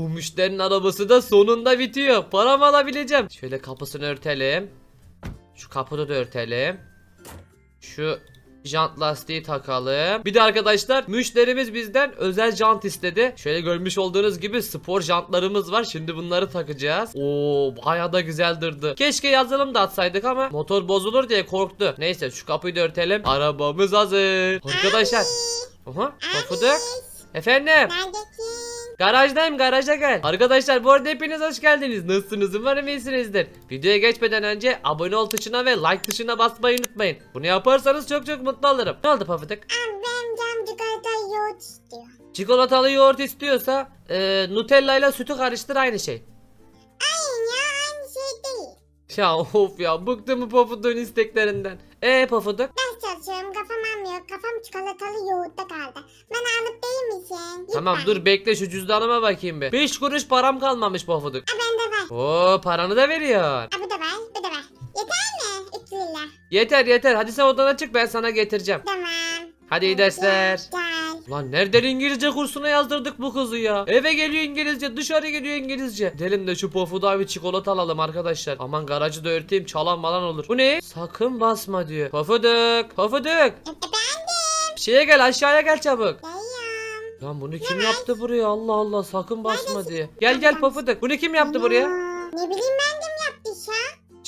Bu müşterinin arabası da sonunda bitiyor. Paramı alabileceğim. Şöyle kapısını örtelim. Şu kapını da örtelim. Şu jant lastiği takalım. Bir de arkadaşlar müşterimiz bizden özel jant istedi. Şöyle görmüş olduğunuz gibi spor jantlarımız var. Şimdi bunları takacağız. Oo bayağı da güzel durdu. Keşke yazılım da atsaydık ama motor bozulur diye korktu. Neyse şu kapıyı da örtelim. Arabamız hazır. Arkadaşlar. Aha kapıda. Efendim. Neredesin? Garajdayım garaja gel. Arkadaşlar bu arada hepiniz hoş geldiniz. Nasılsınız? Umarım iyisinizdir. Videoya geçmeden önce abone ol tuşuna ve like tuşuna basmayı unutmayın. Bunu yaparsanız çok çok mutlu olurum. Ne oldu Pafıdık? Benim canım çikolata yoğurt istiyor. Çikolatalı yoğurt istiyorsa e, Nutella ile sütü karıştır aynı şey. Hayır ya aynı şey değil. Ya of ya bıktım bu Pafıdık'ın isteklerinden. E Pafıdık? Ders çalışıyorum kafam almıyor. Kafam çikolatalı yoğurtta kaldı. Bana alıp değil misin? Tamam Lütfen. dur bekle şu cüzdanıma bakayım bir. 5 kuruş param kalmamış Pafıdık. Ha bende var. Oo paranı da veriyor. Ha bu da var bu da var. Yeter mi? 3 lira. Yeter yeter hadi sen odana çık ben sana getireceğim. Tamam. Hadi iyi dersler. Gel. Lan nereden İngilizce kursuna yazdırdık bu kızı ya? Eve geliyor İngilizce, dışarı geliyor İngilizce. Delim de şu pofuda bir çikolata alalım arkadaşlar. Aman garajı da örteyim, çalan malan olur. Bu ne? Sakın basma diyor. Pofuduk, pofuduk. Şeye gel aşağıya gel çabuk. Lan bunu kim yaptı buraya? Allah Allah sakın basma diye. Gel gel pofuduk. Bunu kim yaptı buraya? Ne bileyim ben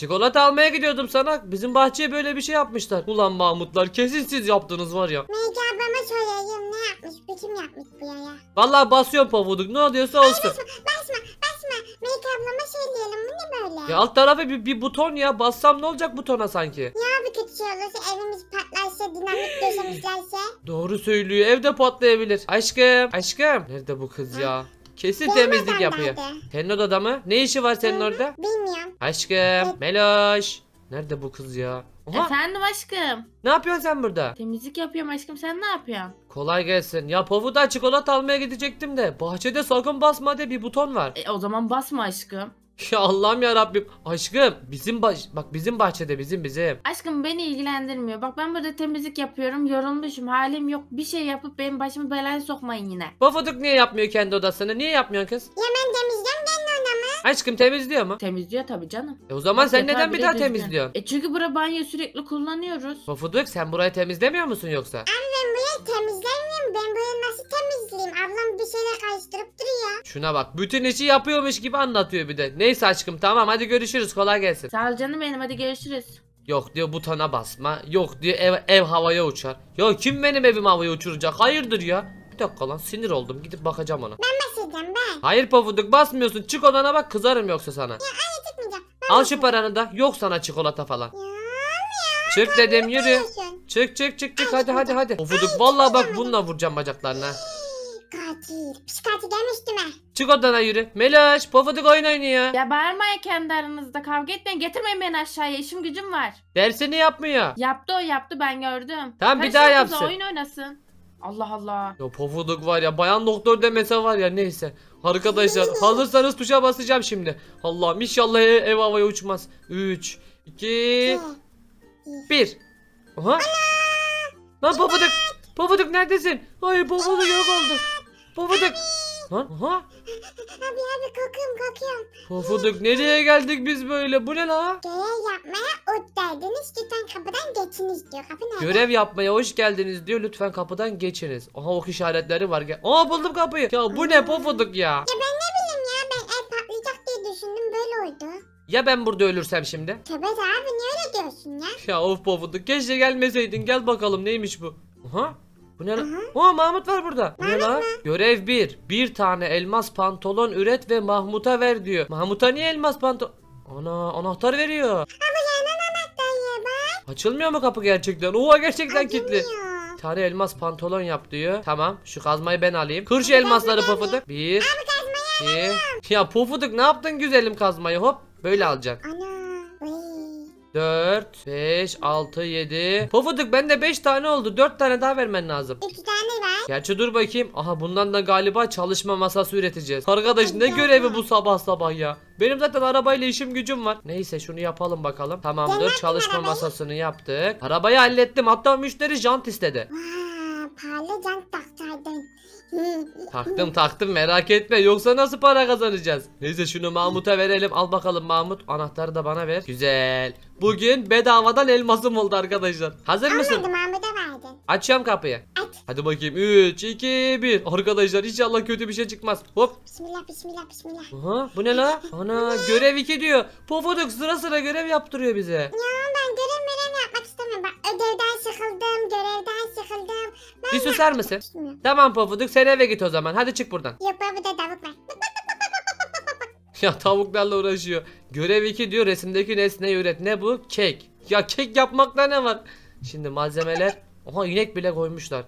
Çikolata almaya gidiyordum sana. Bizim bahçeye böyle bir şey yapmışlar. Ulan Mahmutlar kesin siz yaptınız var ya. Melike ablama sorayım ne yapmış? Bu kim yapmış bu ya? Vallahi basıyorum pofuduk. Ne oluyorsa olsun. Basma basma. Melike ablama söyleyelim bu ne böyle? Ya alt tarafı bir, bir buton ya. Bassam ne olacak butona sanki? Ya bir kötü şey olursa evimiz patlarsa dinamit döşemişlerse. Doğru söylüyor. Evde patlayabilir. Aşkım. Aşkım. Nerede bu kız ya? Kesin Benim temizlik yapıyor. odamdaydı. Senin odada mı? Ne işi var senin orada? Bilmiyorum. Aşkım. Meloş. Nerede bu kız ya? Oha. Efendim aşkım. Ne yapıyorsun sen burada? Temizlik yapıyorum aşkım sen ne yapıyorsun? Kolay gelsin. Ya Pavu'da çikolata almaya gidecektim de. Bahçede sakın basma diye bir buton var. E, o zaman basma aşkım. Ya Allah'ım ya Rabbim. Aşkım bizim baş bak bizim bahçede bizim bizim. Aşkım beni ilgilendirmiyor. Bak ben burada temizlik yapıyorum. Yorulmuşum. Halim yok. Bir şey yapıp benim başımı belaya sokmayın yine. Pofuduk niye yapmıyor kendi odasını? Niye yapmıyorsun kız? Ya ben temizleyeceğim kendi odamı. Aşkım temizliyor mu? Temizliyor tabii canım. E o zaman sen Yatağı neden bir bile daha düzgün. temizliyorsun? E çünkü bura banyo sürekli kullanıyoruz. Pofuduk sen burayı temizlemiyor musun yoksa? Ben burayı temizlemiyorum. Ben burayı nasıl temizleyeyim? Ablam bir şeyler karıştırıp duruyor. Şuna bak bütün işi yapıyormuş gibi anlatıyor bir de. Neyse aşkım tamam hadi görüşürüz kolay gelsin. Sağ ol canım benim hadi görüşürüz. Yok diyor butona basma. Yok diyor ev, ev havaya uçar. Ya kim benim evim havaya uçuracak? Hayırdır ya? Bir dakika lan sinir oldum gidip bakacağım ona. Basacağım ben. Hayır pofuduk basmıyorsun çık odana bak kızarım yoksa sana. Çıkmayacağım. Al şu paranı da yok sana çikolata falan. Ya Çık dedim yürü. diyorsun? Çık çık çık çık hadi hadi hadi. Pofuduk vallahi bak bununla vuracağım bacaklarına. Katil. Psikati gelmiştim ha. Çık odana yürü. Meloş pofuduk oyun oynuyor. Ya bağırmayın kendi aranızda kavga etmeyin. Getirmeyin beni aşağıya işim gücüm var. Dersini yapmıyor. Yaptı o yaptı ben gördüm. Tamam, bir daha yapsın. oyun oynasın. Allah Allah. Ya pofuduk var ya bayan doktor demese var ya neyse. Arkadaşlar hazırsanız tuşa basacağım şimdi. Allah'ım inşallah ev, ev havaya uçmaz. 3, 2, 1. Oha. Lan pofuduk. Pofuduk neredesin? Hayır pofuduk yok oldu. Pofuduk. Lan oha. Abi abi korkuyorum korkuyorum. Pofuduk nereye geldik biz böyle? Bu ne la? Görev yapmaya ot derdiniz. Lütfen kapıdan geçiniz diyor. Kapı nerede? Görev yapmaya hoş geldiniz diyor. Lütfen kapıdan geçiniz. Aha ok işaretleri var. Gel. Aa buldum kapıyı. Ya bu ne pofuduk ya? Ya ben ne bileyim ya ben ev patlayacak diye düşündüm böyle oldu. Ya ben burada ölürsem şimdi? Tövbe de abi niye öyle diyorsun ya? Ya of pofuduk keşke gelmeseydin gel bakalım neymiş bu. Aha bu ne lan? Aa Mahmut var burada. Bu ne lan? Görev 1. Bir tane elmas pantolon üret ve Mahmut'a ver diyor. Mahmut'a niye elmas pantolon? Ana anahtar veriyor. Abi yanan anahtarı bak. Açılmıyor mu kapı gerçekten? Oha gerçekten kilitli. Tane elmas pantolon yap diyor. Tamam şu kazmayı ben alayım. Kır şu elmasları pofuduk. Bir. iki. Ya pofuduk ne yaptın güzelim kazmayı hop. Böyle alacaksın. Ana. Uy. 4, 5, 6, 7. Pofuduk bende 5 tane oldu. 4 tane daha vermen lazım. Üç tane var. Gerçi dur bakayım. Aha bundan da galiba çalışma masası üreteceğiz. Arkadaş ne görevi bu sabah sabah ya. Benim zaten arabayla işim gücüm var. Neyse şunu yapalım bakalım. Tamamdır Sen çalışma arabayı? masasını yaptık. Arabayı hallettim. Hatta müşteri jant istedi. Vaa pahalı can taksaydın. Taktım taktım merak etme yoksa nasıl para kazanacağız? Neyse şunu Mahmut'a verelim al bakalım Mahmut anahtarı da bana ver. Güzel. Bugün bedavadan elmasım oldu arkadaşlar. Hazır mısın? Verdin. Açıyorum kapıyı. Aç. Hadi bakayım 3 2 1. Arkadaşlar inşallah kötü bir şey çıkmaz. Hop. Bismillah bismillah bismillah. Aha bu ne la? Ana görev 2 diyor. Pofuduk sıra sıra görev yaptırıyor bize. Ya ben görev merev yapmak istemiyorum. Bak ödevden sıkıldım, görevden sıkıldım. Bir susar mısın? İstemiyorum. Tamam Pofuduk sen eve git o zaman. Hadi çık buradan. Yok ben burada tavuk var. Ya tavuklarla uğraşıyor. Görev 2 diyor resimdeki nesneyi üret. Ne bu? Kek. Ya kek yapmakta ne var? Şimdi malzemeler. Aha inek bile koymuşlar.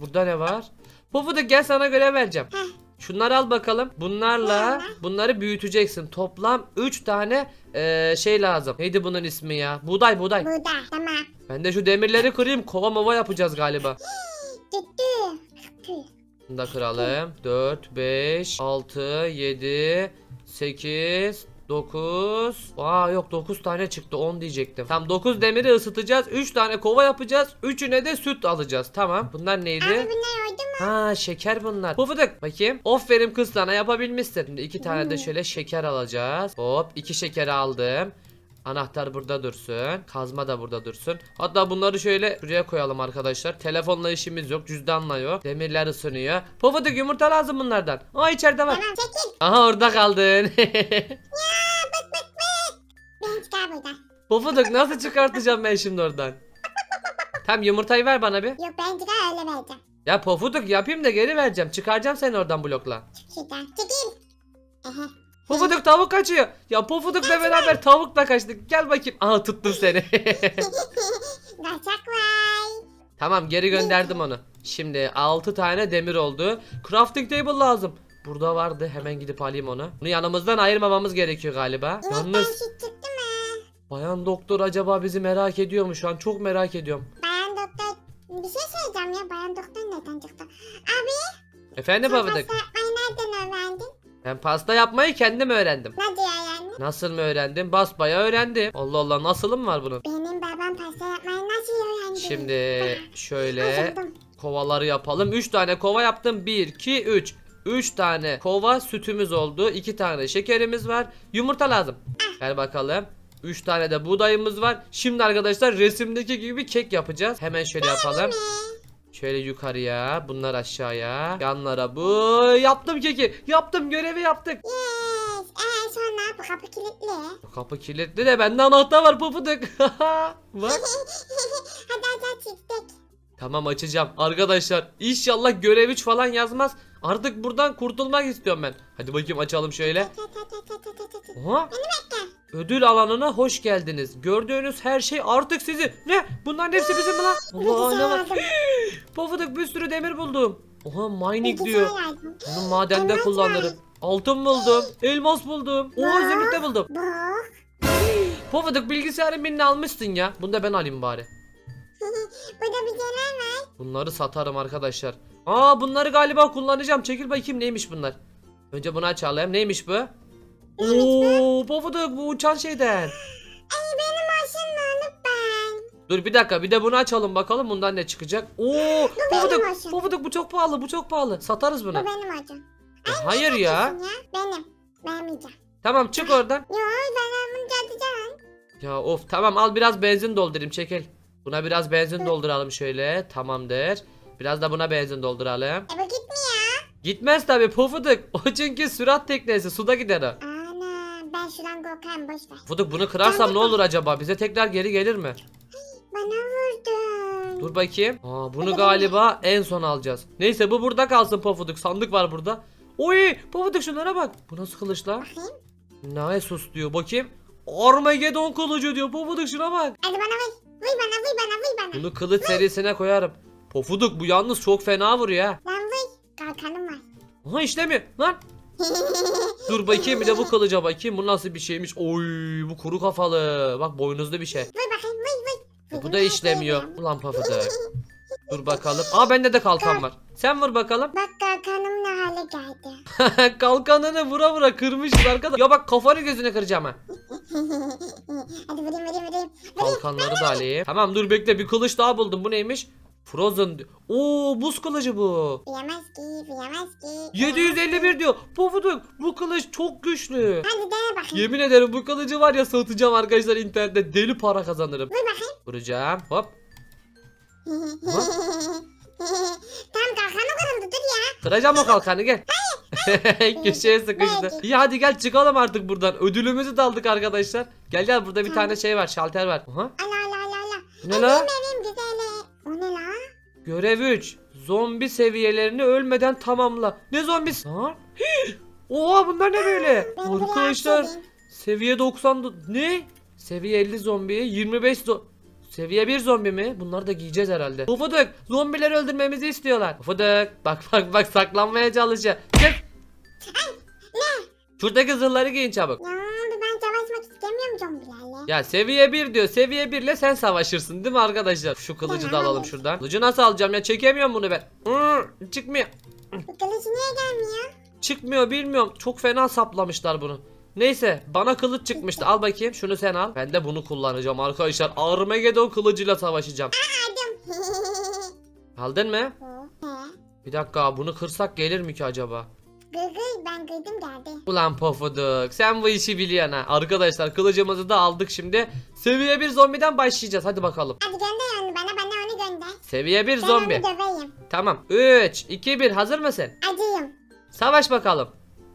Burada ne var? Pofuduk gel sana görev vereceğim. Şunları al bakalım. Bunlarla bunları büyüteceksin. Toplam 3 tane eee, şey lazım. Neydi bunun ismi ya? Buğday buğday. Burada tamam. Ben de şu demirleri kırayım. Kova mova yapacağız galiba. Bunu da kıralım. 4, 5, 6, 7, 8, 9. Aa yok 9 tane çıktı 10 diyecektim. Tamam 9 demiri ısıtacağız. 3 tane kova yapacağız. 3'üne de süt alacağız. Tamam. Bunlar Abi neydi? bunlar oydu mu? Ha şeker bunlar. Pufuduk bakayım. Aferin kız sana yapabilmişsin. Şimdi iki tane de şöyle şeker alacağız. Hop iki şekeri aldım. Anahtar burada dursun. Kazma da burada dursun. Hatta bunları şöyle şuraya koyalım arkadaşlar. Telefonla işimiz yok. Cüzdanla yok. Demirler ısınıyor. Pufuduk yumurta lazım bunlardan. Aa içeride var. Tamam çekil. Aha orada kaldın. Ben. Pufuduk nasıl çıkartacağım ben şimdi oradan? Tam yumurtayı ver bana bir. Yok ben çıkar öyle vereceğim. Ya pofuduk yapayım da geri vereceğim. Çıkaracağım seni oradan blokla. Şuradan. Çekil. Ehe. Pofuduk tavuk kaçıyor. Ya Pofuduk'la beraber tavukla kaçtık. Gel bakayım. Aha tuttum seni. Kaçak tamam geri gönderdim onu. Şimdi 6 tane demir oldu. Crafting table lazım. Burada vardı. Hemen gidip alayım onu. Bunu yanımızdan ayırmamamız gerekiyor galiba. Yalnız mı? Bayan doktor acaba bizi merak ediyor mu şu an? Çok merak ediyorum. Bayan doktor bir şey söyleyeceğim ya. Bayan doktor nereden çıktı? Abi Efendim sen Pofuduk? pasta yapmayı nereden öğrendin? Ben pasta yapmayı kendim öğrendim. Diyor yani? Nasıl mı öğrendim? Basbaya öğrendim. Allah Allah nasılım var bunun? Benim babam pasta yapmayı nasıl öğrendi? Şimdi şöyle Acıktım. kovaları yapalım. 3 tane kova yaptım. 1, 2, 3. 3 tane kova sütümüz oldu. 2 tane şekerimiz var. Yumurta lazım. Ver bakalım. 3 tane de buğdayımız var. Şimdi arkadaşlar resimdeki gibi kek yapacağız. Hemen şöyle yapalım. Şöyle yukarıya, bunlar aşağıya, yanlara bu. Yaptım keki. Yaptım görevi yaptık. Yes. Ee sonra bu kapı kilitli. Bu Kapı kilitli de bende anahtar var pufuduk. Bak. hadi hadi çıktık. Tamam açacağım. Arkadaşlar inşallah görev 3 falan yazmaz. Artık buradan kurtulmak istiyorum ben. Hadi bakayım açalım şöyle. Tat, tat, tat, tat. Oha. Ödül alanına hoş geldiniz. Gördüğünüz her şey artık sizin. Ne? Bunların hepsi bizim mi lan? Oha ne var? Pofuduk bir sürü demir buldum. Oha mining diyor. Bunu madende kullanırım. Altın buldum. Elmas buldum. Oha zümrüt de buldum. Pofuduk bilgisayarın birini almışsın ya. Bunu da ben alayım bari. Burada bir şeyler var. Bunları satarım arkadaşlar. Aa bunları galiba kullanacağım. Çekil bakayım neymiş bunlar. Önce bunu açalım. Neymiş bu? Oo, pofuduk bu uçan şeyden. Ay benim aşınlanıp ben. Dur bir dakika bir de bunu açalım bakalım bundan ne çıkacak. Oo, benim pofuduk, olsun. pofuduk bu çok pahalı bu çok pahalı. Satarız bunu. Bu benim hocam. Ya hayır ya. Benim. Vermeyeceğim. Tamam çık oradan. Yok ben bunu satacağım. Ya of tamam al biraz benzin doldurayım çekil. Buna biraz benzin dolduralım şöyle. Tamamdır. Biraz da buna benzin dolduralım. E bu gitmiyor. Gitmez tabi pofuduk. O çünkü sürat teknesi suda gider o. Ana ben şuradan korkarım boş ver. Pofuduk bunu kırarsam ne olur acaba? Bize tekrar geri gelir mi? Bana vurdun. Dur bakayım. Aa, bunu galiba en son alacağız. Neyse bu burada kalsın Pofuduk. Sandık var burada. Oy Pofuduk şunlara bak. Bu nasıl kılıç lan? Bakayım. Naesus diyor. Bakayım. Armageddon kılıcı diyor. Pofuduk şuna bak. Hadi bana vur. Vur bana vur bana vur bana. Bunu kılıç serisine koyarım. Pofuduk bu yalnız çok fena vuruyor ha. Lan vur. Kalkanım var. Aha işlemiyor. Lan. Dur bakayım bir de bu kılıca bakayım. Bu nasıl bir şeymiş. Oy bu kuru kafalı. Bak boynuzlu bir şey. Bakayım. E, bu da işlemiyor. Ulan Pofuduk. Dur bakalım. Aa bende de kalkan var. Sen vur bakalım. Bak kalkanım ne hale geldi. Kalkanını vura vura kırmışız arkadaş. Ya bak kafanı gözüne kıracağım ha. Hadi vurayım vurayım vurayım. Kalkanları da alayım. Tamam dur bekle bir kılıç daha buldum. Bu neymiş? Frozen. Oo buz kılıcı bu. Bilemez ki, bilemez ki. 751 diyor. Pofuduk bu kılıç çok güçlü. Hadi dene bakayım. Yemin ederim bu kılıcı var ya satacağım arkadaşlar internette deli para kazanırım. Vur bakayım. Vuracağım. Hop. Tam kalkanı kırıldı dur ya. Kıracağım o kalkanı gel. Köşeye sıkıştı. İyi hadi gel çıkalım artık buradan. Ödülümüzü de aldık arkadaşlar. Gel gel burada bir tane şey var şalter var. Aha. Ala ala ala ala. Ne la? Evim güzeli. O ne la? Görev 3. Zombi seviyelerini ölmeden tamamla. Ne zombisi? Ha? Oha bunlar ne böyle? Arkadaşlar seviye 90 do- ne? Seviye 50 zombiye 25 zo- Seviye 1 zombi mi? Bunları da giyeceğiz herhalde. Pufuduk zombileri öldürmemizi istiyorlar. Pufuduk bak bak bak saklanmaya çalışıyor. Gel. Şuradaki zırhları giyin çabuk. Ya abi ben savaşmak istemiyorum zombilerle. Ya seviye 1 diyor. Seviye 1 ile sen savaşırsın değil mi arkadaşlar? Şu kılıcı da alalım şuradan. Kılıcı nasıl alacağım ya? Çekemiyorum bunu ben. Çıkmıyor. Bu kılıç niye gelmiyor? Çıkmıyor bilmiyorum. Çok fena saplamışlar bunu. Neyse bana kılıç çıkmıştı. Al bakayım şunu sen al. Ben de bunu kullanacağım arkadaşlar. Armageddon kılıcıyla savaşacağım. Aldın mı? Bir dakika bunu kırsak gelir mi ki acaba? Gırgır ben kırdım geldi. Ulan pofuduk sen bu işi biliyorsun ha. Arkadaşlar kılıcımızı da aldık şimdi. Seviye 1 zombiden başlayacağız. Hadi bakalım. Hadi gönder onu bana bana onu gönder. Seviye 1 Ben zombi. onu döveyim. Tamam. 3, 2, 1 hazır mısın? Acıyım. Savaş bakalım.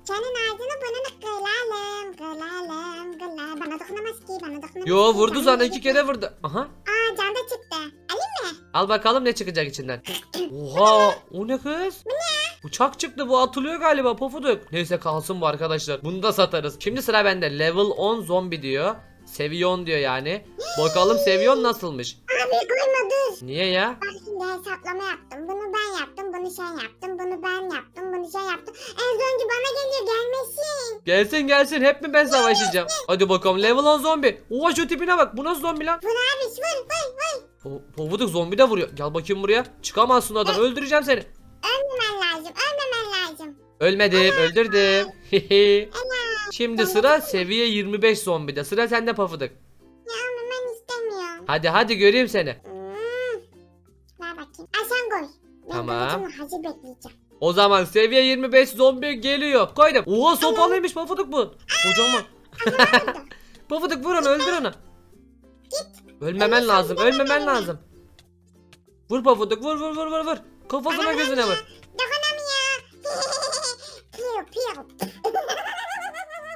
Senin ağzını burnunu kıralım. Kıralım. Kıralım. Bana dokunamaz ki. Bana dokunamaz Yo vurdu sana iki kere vurdu. Aha. Aa can da çıktı. Alayım mı? Al bakalım ne çıkacak içinden. Oha o ne kız? Bu ne? Uçak çıktı bu atılıyor galiba pofuduk. Neyse kalsın bu arkadaşlar. Bunu da satarız. Şimdi sıra bende. Level 10 zombi diyor. Seviye 10 diyor yani. Bakalım seviye 10 nasılmış? Abi koyma dur. Niye ya? Bak şimdi hesaplama yaptım. Bunu ben yaptım. Bunu sen yaptın. Bunu ben yaptım. Bunu sen yaptın. En sonuncu bana geliyor gelmesin. Gelsin gelsin hep mi ben savaşacağım? Hadi bakalım level 10 zombi. Oha şu tipine bak bu nasıl zombi lan? Vur abi vur vur vur. Po- Pofuduk zombi de vuruyor. Gel bakayım buraya. Çıkamazsın oradan öldüreceğim seni. Ölmemen lazım. Ölmemen lazım. Ölmedim öldürdüm. Şimdi sıra seviye 25 zombide. Sıra sende Pofuduk. Ya ama ben istemiyorum. Hadi hadi göreyim seni. Hmm. Ver bakayım. Koy. Ben Tamam. hazır bekleyeceğim. O zaman seviye 25 zombi geliyor. Koydum. Oha sopalıymış Pofuduk bu. Kocaman. Pofuduk vur onu öldür onu. Ölmemen lazım ölmemen lazım. Vur Pofuduk vur vur vur vur vur. Kafasına gözüne vur.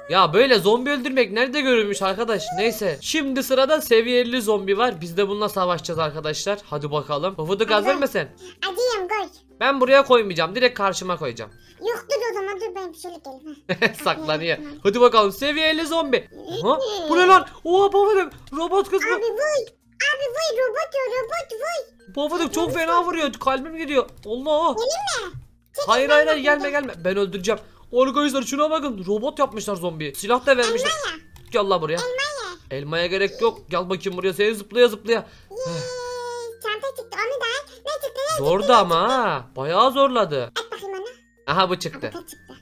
Ya böyle zombi öldürmek nerede görülmüş arkadaş? Neyse. Şimdi sırada seviye 50 zombi var. Biz de bununla savaşacağız arkadaşlar. Hadi bakalım. Pofuduk hazır mısın? Acıyım koy. Ben buraya koymayacağım. Direkt karşıma koyacağım. Yok dur o zaman dur ben şöyle geleyim. Saklanıyor. Hadi bakalım seviye 50 zombi. Aha, bu ne lan? Oha Pofuduk. Robot kız bu. Abi vuy. Abi vuy robot robot vuy. Pofuduk çok fena vuruyor. Kalbim gidiyor. Allah. Gelin mi? Hayır hayır hayır gelme gelme. Ben öldüreceğim. Arkadaşlar şuna bakın. Robot yapmışlar zombiyi. Silah da vermişler. Gel la buraya. Elmaya gerek yok. Gel bakayım buraya. Seni zıplaya zıplaya. Çanta çıktı onu da. Ne çıktı ne? Zordu ama ha. Bayağı zorladı. At bakayım onu. Aha bu çıktı. Abuka çıktı.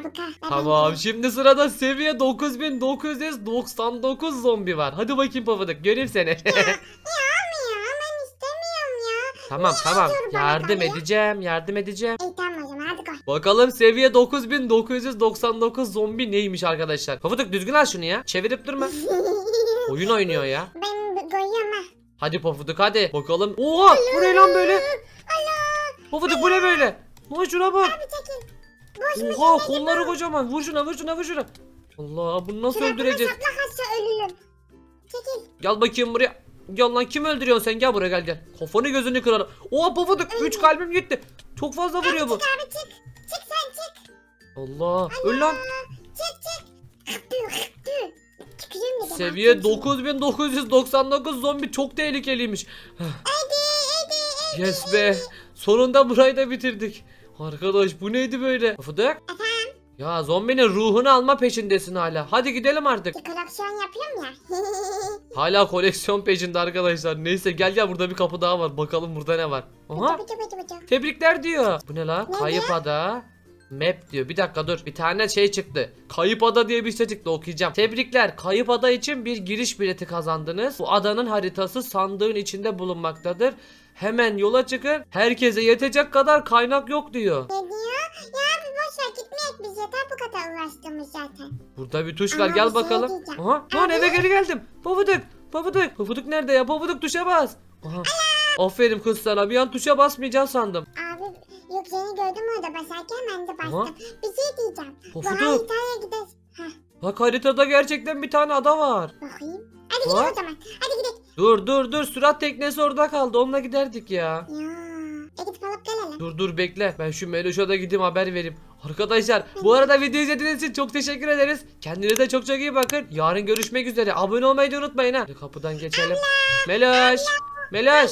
Abuka. Tamam şimdi sırada seviye 9999 zombi var. Hadi bakayım Pofuduk göreyim seni. Ya olmuyor ben istemiyorum ya. tamam tamam yazıyorum bana yardım edeceğim yardım edeceğim. İyi tamam o zaman hadi koy. Bakalım seviye 9999 zombi neymiş arkadaşlar. Pofuduk düzgün al şunu ya. Çevirip durma. Oyun oynuyor ya. Ben ha. Hadi Pofuduk hadi. Bakalım. Oha bu ne lan böyle? Pofuduk bu ne böyle? Lan şuna bak. Abi çekil. Boş? Oha kolları kocaman. Vur şuna vur şuna vur şuna. Allah bunu nasıl Şuna öldüreceğiz? sapla kaçsa ölürüm. Çekil. Gel bakayım buraya. Gel lan kim öldürüyorsun sen gel buraya gel gel. Kafanı gözünü kırarım. Oha Pofuduk 3 kalbim gitti. Çok fazla vuruyor bu. Çık abi çık. Çık. Allah. Öl lan. Çık çık. Seviye Attım seni. 9999 zombi çok tehlikeliymiş. Hadi hadi hadi. Yes be. Sonunda burayı da bitirdik. Arkadaş bu neydi böyle? Pofuduk. Efendim? Ya zombinin ruhunu alma peşindesin hala. Hadi gidelim artık. Bir koleksiyon yapıyorum ya. Hala koleksiyon peşinde arkadaşlar. Neyse gel gel burada bir kapı daha var. Bakalım burada ne var. Aha Bıcı bıcı bıcı. tebrikler diyor. Bu ne la? Ne Kayıp ada. Map diyor. Bir dakika dur. Bir tane şey çıktı. Kayıp ada diye bir şey çıktı okuyacağım. Tebrikler. Kayıp ada için bir giriş bileti kazandınız. Bu adanın haritası sandığın içinde bulunmaktadır. Hemen yola çıkın. Herkese yetecek kadar kaynak yok diyor. Ne diyor? Ya abi boş ver gitmeyek biz yeter bu kadar uğraştığımız zaten. Burada bir tuş var Ama gel şey bakalım. diyeceğim. Aha lan eve geri geldim. Pofuduk pofuduk. Pofuduk nerede ya? Pofuduk tuşa bas. Aha. Aferin kız sana bir an tuşa basmayacaksın sandım. Abi yok seni gördüm orada basarken ben de bastım. Aha. Bir şey diyeceğim. Bu Pofuduk. haritaya gideriz. Heh Bak haritada gerçekten bir tane ada var. bakayım. Hadi gidelim Bak. o zaman. Hadi gidelim. Dur dur dur sürat teknesi orada kaldı onunla giderdik ya. Ya. E gidip alıp gelelim. Dur dur bekle ben şu Meloş'a da gideyim haber vereyim. Arkadaşlar bu arada video izlediğiniz için çok teşekkür ederiz. Kendinize çok çok iyi bakın. Yarın görüşmek üzere. Abone olmayı da unutmayın ha. Kapıdan geçelim. Meloş. Meloş.